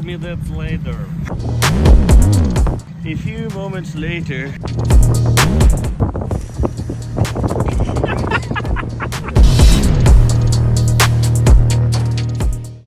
Four minutes later. A few moments later,